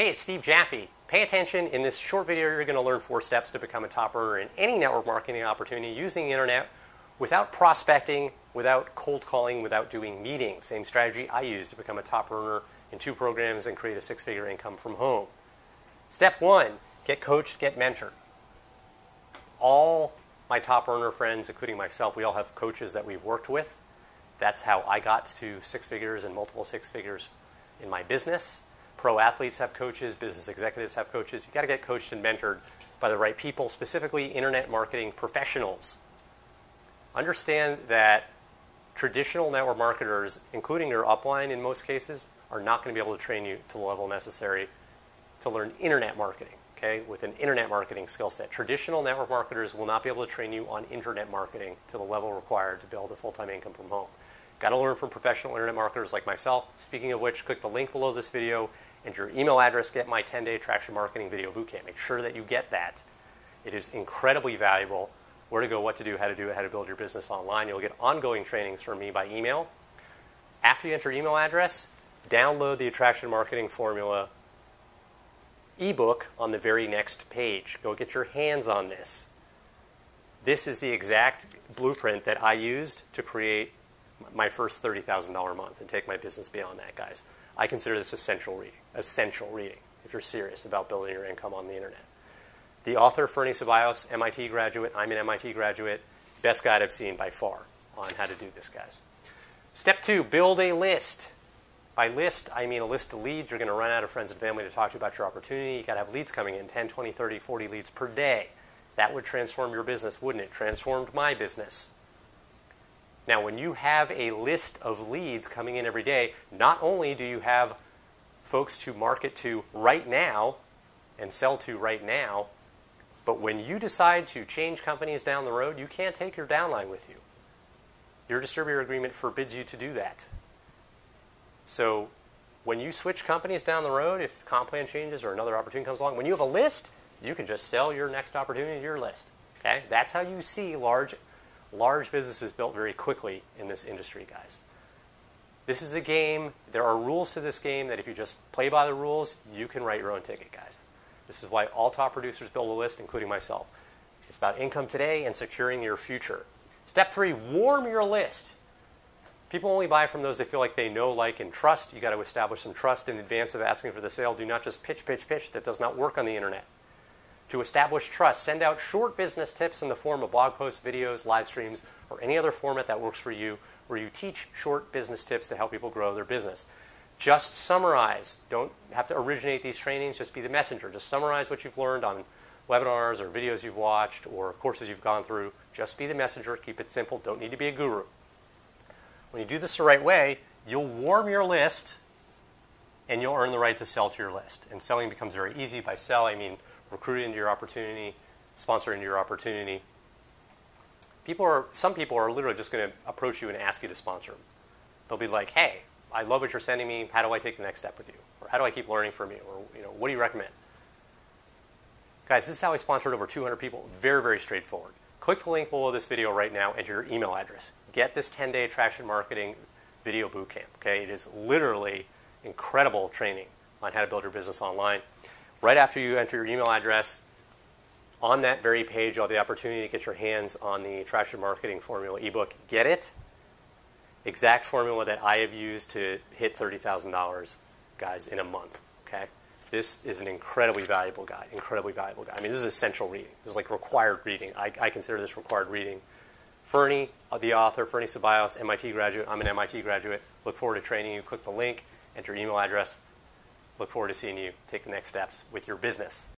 Hey, it's Steve Jaffe. Pay attention. In this short video, you're going to learn four steps to become a top earner in any network marketing opportunity using the internet without prospecting, without cold calling, without doing meetings. Same strategy I use to become a top earner in two programs and create a six figure income from home. Step one get coached, get mentored. All my top earner friends, including myself, we all have coaches that we've worked with. That's how I got to six figures and multiple six figures in my business. Pro athletes have coaches, business executives have coaches. You've got to get coached and mentored by the right people, specifically internet marketing professionals. Understand that traditional network marketers, including your upline in most cases, are not going to be able to train you to the level necessary to learn internet marketing, okay, with an internet marketing skill set. Traditional network marketers will not be able to train you on internet marketing to the level required to build a full time income from home. Got to learn from professional internet marketers like myself. Speaking of which, click the link below this video and your email address, get my 10 day attraction marketing video bootcamp. Make sure that you get that. It is incredibly valuable. Where to go, what to do, how to do it, how to build your business online. You'll get ongoing trainings from me by email. After you enter your email address, download the attraction marketing formula ebook on the very next page. Go get your hands on this. This is the exact blueprint that I used to create my first $30,000 a month and take my business beyond that, guys. I consider this essential reading, essential reading, if you're serious about building your income on the internet. The author, Ferny Ceballos, MIT graduate, I'm an MIT graduate, best guide I've seen by far on how to do this, guys. Step two, build a list. By list, I mean a list of leads. You're going to run out of friends and family to talk to about your opportunity. you got to have leads coming in 10, 20, 30, 40 leads per day. That would transform your business, wouldn't it? Transformed my business. Now, when you have a list of leads coming in every day, not only do you have folks to market to right now and sell to right now, but when you decide to change companies down the road, you can't take your downline with you. Your distributor agreement forbids you to do that. So when you switch companies down the road, if comp plan changes or another opportunity comes along, when you have a list, you can just sell your next opportunity to your list. Okay? That's how you see large large businesses built very quickly in this industry, guys. This is a game. There are rules to this game that if you just play by the rules, you can write your own ticket, guys. This is why all top producers build a list, including myself. It's about income today and securing your future. Step three, warm your list. People only buy from those they feel like they know, like, and trust. You got to establish some trust in advance of asking for the sale. Do not just pitch, pitch, pitch. That does not work on the internet. To establish trust, send out short business tips in the form of blog posts, videos, live streams, or any other format that works for you where you teach short business tips to help people grow their business. Just summarize. Don't have to originate these trainings, just be the messenger. Just summarize what you've learned on webinars or videos you've watched or courses you've gone through. Just be the messenger, keep it simple, don't need to be a guru. When you do this the right way, you'll warm your list and you'll earn the right to sell to your list. And selling becomes very easy. By sell, I mean recruit into your opportunity, sponsor into your opportunity. People are, some people are literally just going to approach you and ask you to sponsor them. They'll be like, hey, I love what you're sending me. How do I take the next step with you? Or how do I keep learning from you? Or, you know, what do you recommend? Guys, this is how I sponsored over 200 people. Very, very straightforward. Click the link below this video right now, enter your email address. Get this 10-day attraction marketing video bootcamp. Okay, it is literally incredible training on how to build your business online right after you enter your email address, on that very page, you'll have the opportunity to get your hands on the Attraction Marketing Formula ebook. Get it. Exact formula that I have used to hit $30,000, guys, in a month. Okay? This is an incredibly valuable guide. Incredibly valuable guide. I mean, this is essential reading. This is like required reading. I, I consider this required reading. Ferny, uh, the author, Ferny Ceballos, MIT graduate. I'm an MIT graduate. Look forward to training you. Click the link, enter your email address. Look forward to seeing you take the next steps with your business.